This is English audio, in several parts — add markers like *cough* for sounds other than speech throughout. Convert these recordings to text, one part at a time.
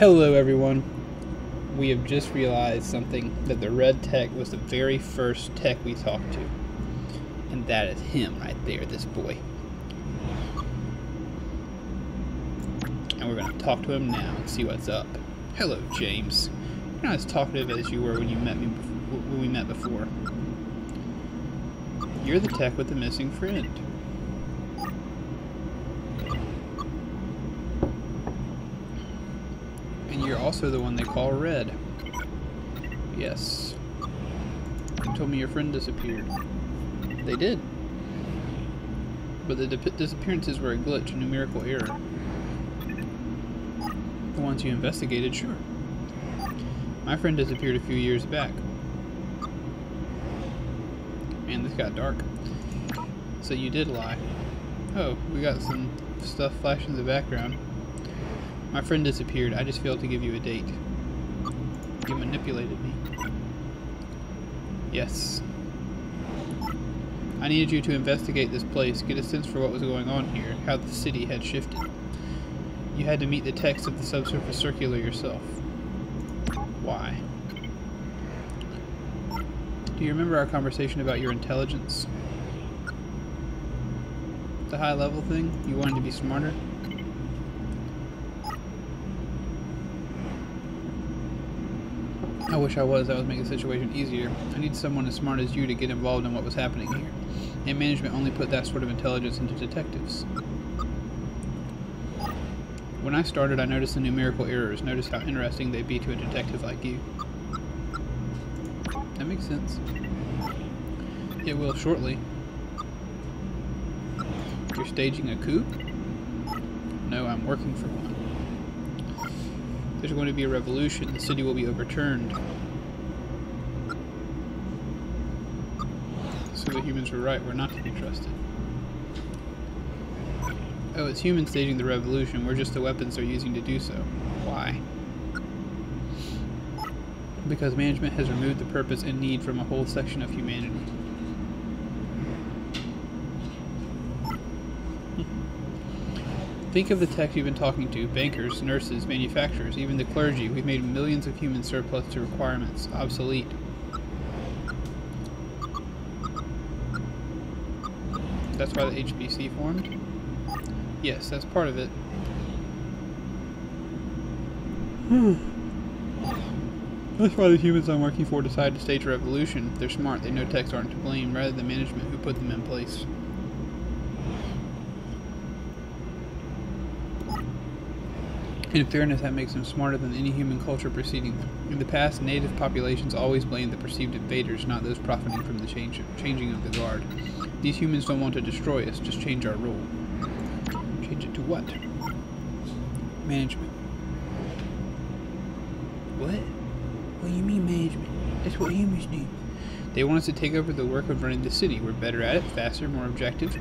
Hello, everyone. We have just realized something that the red tech was the very first tech we talked to. And that is him right there, this boy. And we're going to talk to him now and see what's up. Hello, James. You're not as talkative as you were when you met me when we met before. You're the tech with the missing friend. And you're also the one they call Red. Yes. You told me your friend disappeared. They did. But the disappearances were a glitch, a numerical error. The ones you investigated, sure. My friend disappeared a few years back. Man, this got dark. So you did lie. Oh, we got some stuff flashing in the background. My friend disappeared. I just failed to give you a date. You manipulated me. Yes. I needed you to investigate this place, get a sense for what was going on here, how the city had shifted. You had to meet the techs of the subsurface circular yourself. Why? Do you remember our conversation about your intelligence? The high level thing? You wanted to be smarter? I wish I was. That would make the situation easier. I need someone as smart as you to get involved in what was happening here. And management only put that sort of intelligence into detectives. When I started, I noticed the numerical errors. Notice how interesting they'd be to a detective like you. That makes sense. It will shortly. You're staging a coup? No, I'm working for one. There's going to be a revolution. The city will be overturned. So the humans were right. We're not to be trusted. Oh, it's humans staging the revolution. We're just the weapons they're using to do so. Why? Because management has removed the purpose and need from a whole section of humanity. Think of the tech you've been talking to bankers, nurses, manufacturers, even the clergy. We've made millions of human surplus to requirements, obsolete. That's why the HBC formed? Yes, that's part of it. Hmm. That's why the humans I'm working for decided to stage a revolution. They're smart, they know techs aren't to blame, rather than management who put them in place. In fairness, that makes them smarter than any human culture preceding them. In the past, native populations always blamed the perceived invaders, not those profiting from the change, changing of the guard. These humans don't want to destroy us, just change our role. Change it to what? Management. What? What do you mean management? That's what humans do. They want us to take over the work of running the city. We're better at it, faster, more objective.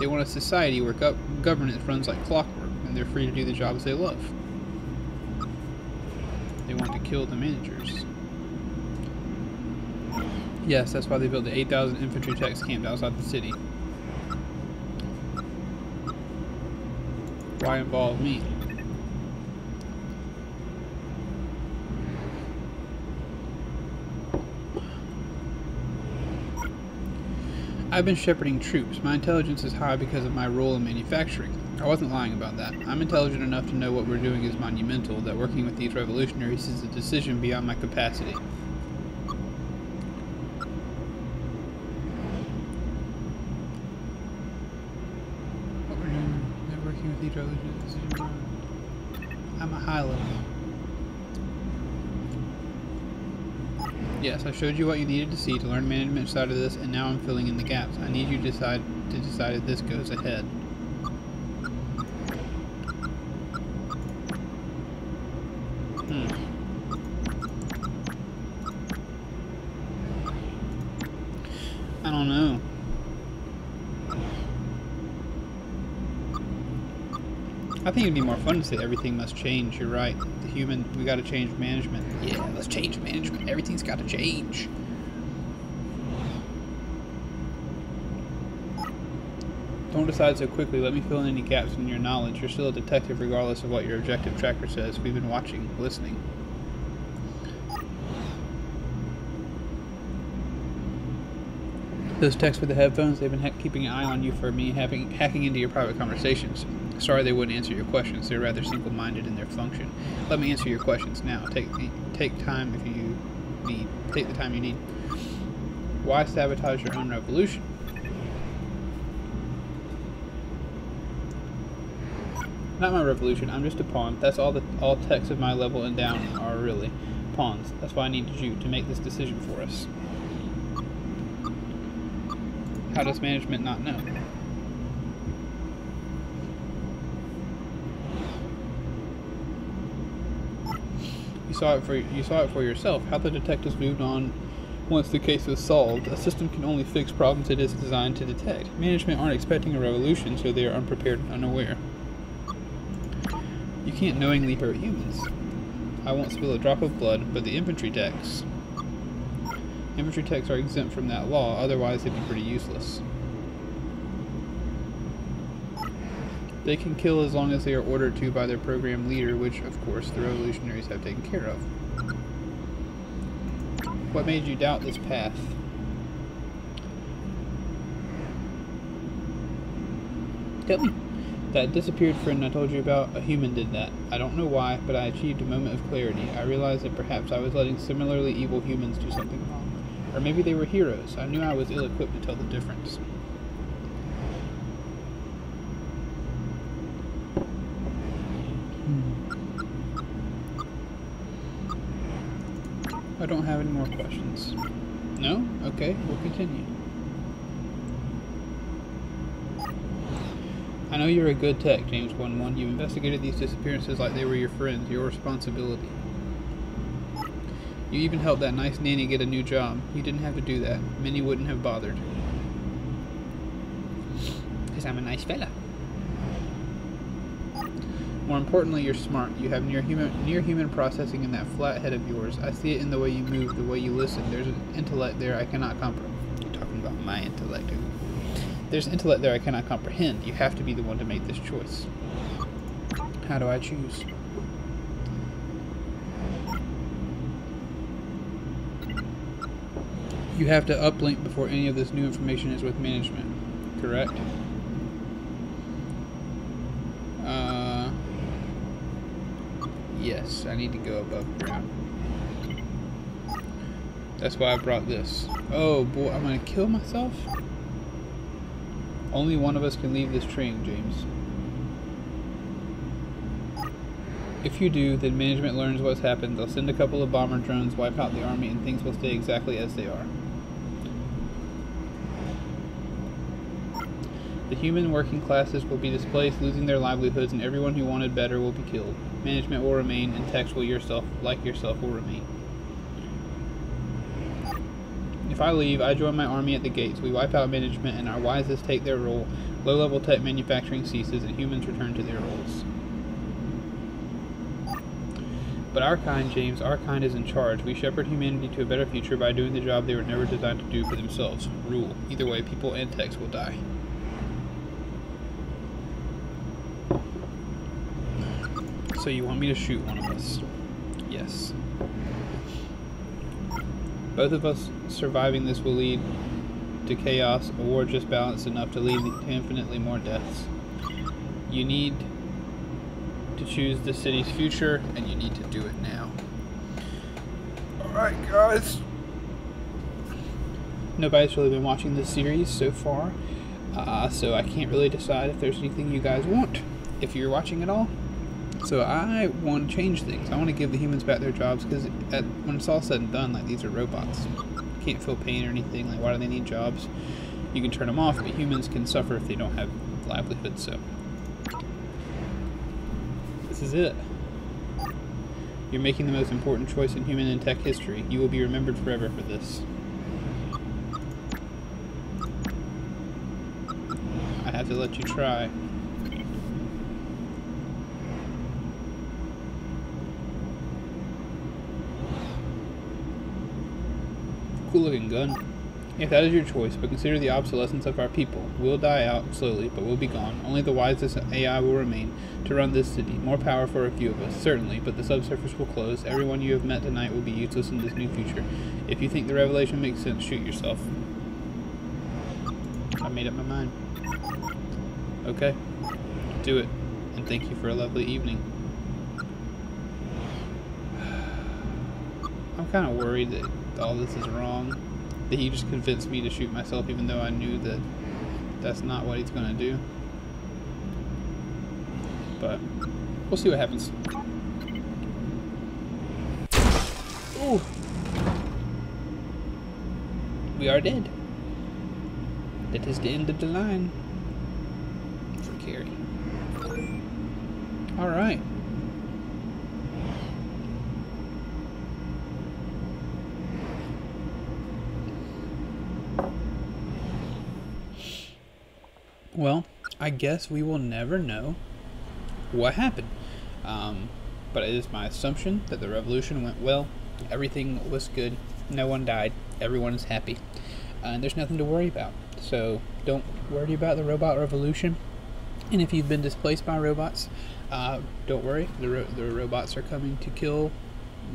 They want a society where go- governance runs like clockwork, and they're free to do the jobs they love. Want to kill the managers. Yes, that's why they built the 8,000 infantry techs camped outside the city. Why involve me? I've been shepherding troops. My intelligence is high because of my role in manufacturing. I wasn't lying about that. I'm intelligent enough to know what we're doing is monumental, that working with these revolutionaries is a decision beyond my capacity. What we're doing, that working with these revolutionaries is a decision. I'm a high level. Yes, I showed you what you needed to see to learn management side of this, and now I'm filling in the gaps. I need you to decide to decide if this goes ahead. Hmm. I don't know. It'd be more fun to say everything must change. You're right. The human, we gotta change management. Yeah, let's change management. Everything's gotta change. Don't decide so quickly. Let me fill in any gaps in your knowledge. You're still a detective regardless of what your objective tracker says. We've been watching, listening. Those techs with the headphones, they've been keeping an eye on you for me having, hacking into your private conversations. Sorry they wouldn't answer your questions. They're rather single minded in their function. Let me answer your questions now. Take take time if you need. Take the time you need. Why sabotage your own revolution? Not my revolution. I'm just a pawn. That's all the all techs of my level and down are really pawns. That's why I needed you to make this decision for us. How does management not know? You saw it for you saw it for yourself. How the detectives moved on once the case was solved. A system can only fix problems it is designed to detect. Management aren't expecting a revolution, so they are unprepared and unaware. You can't knowingly hurt humans. I won't spill a drop of blood, but the infantry techs. Infantry techs are exempt from that law, otherwise they'd be pretty useless. They can kill as long as they are ordered to by their program leader, which, of course, the revolutionaries have taken care of. What made you doubt this path? Tell me. That disappeared friend I told you about, a human did that. I don't know why, but I achieved a moment of clarity. I realized that perhaps I was letting similarly evil humans do something wrong. Or maybe they were heroes. I knew I was ill equipped to tell the difference. Hmm. I don't have any more questions. No? Okay, we'll continue. I know you're a good tech, James 1-1. You investigated these disappearances like they were your friends, your responsibility. You even helped that nice nanny get a new job. You didn't have to do that. Many wouldn't have bothered. Because I'm a nice fella. More importantly, you're smart. You have near human near human processing in that flat head of yours. I see it in the way you move, the way you listen. There's an intellect there I cannot comprehend. You're talking about my intellect. There's intellect there I cannot comprehend. You have to be the one to make this choice. How do I choose? You have to uplink before any of this new information is with management, correct? Uh, yes, I need to go above ground. That's why I brought this. Oh boy, I'm gonna kill myself? Only one of us can leave this train, James. If you do, then management learns what's happened. They'll send a couple of bomber drones, wipe out the army, and things will stay exactly as they are. The human working classes will be displaced, losing their livelihoods, and everyone who wanted better will be killed. Management will remain, and techs will yourself, like yourself, will remain. If I leave, I join my army at the gates. We wipe out management, and our wisest take their role. Low-level tech manufacturing ceases, and humans return to their roles. But our kind, James, our kind is in charge. We shepherd humanity to a better future by doing the job they were never designed to do for themselves. Rule. Either way, people and techs will die. So you want me to shoot one of us? Yes. Both of us surviving this will lead to chaos, a war just balanced enough to lead to infinitely more deaths. You need to choose the city's future, and you need to do it now. Alright, guys. Nobody's really been watching this series so far, uh, so I can't really decide if there's anything you guys want, if you're watching at all. So I want to change things. I want to give the humans back their jobs because when it's all said and done, like these are robots. Can't feel pain or anything. Like why do they need jobs? You can turn them off, but humans can suffer if they don't have livelihood. So this is it. You're making the most important choice in human and tech history. You will be remembered forever for this. I have to let you try. Cool looking gun. If that is your choice, but consider the obsolescence of our people. We'll die out slowly, but we'll be gone. Only the wisest AI will remain to run this city. More power for a few of us, certainly, but the subsurface will close. Everyone you have met tonight will be useless in this new future. If you think the revelation makes sense, shoot yourself. I made up my mind. Okay, do it. And thank you for a lovely evening. *sighs* I'm kind of worried that all this is wrong that he just convinced me to shoot myself even though I knew that that's not what he's to do. But we'll see what happens. Ooh. We are dead. That is the end of the line for Carrie. Alright. Well, I guess we will never know what happened. Um, but it is my assumption that the revolution went well. Everything was good. No one died. Everyone is happy. Uh, and there's nothing to worry about. So don't worry about the robot revolution. And if you've been displaced by robots, uh, don't worry. The, ro- the robots are coming to kill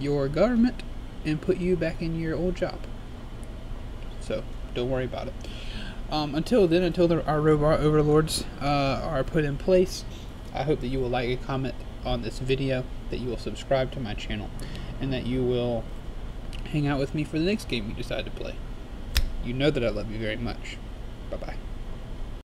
your government and put you back in your old job. So don't worry about it. Um, until then, until the, our robot overlords uh, are put in place, I hope that you will like and comment on this video, that you will subscribe to my channel, and that you will hang out with me for the next game you decide to play. You know that I love you very much. Bye bye.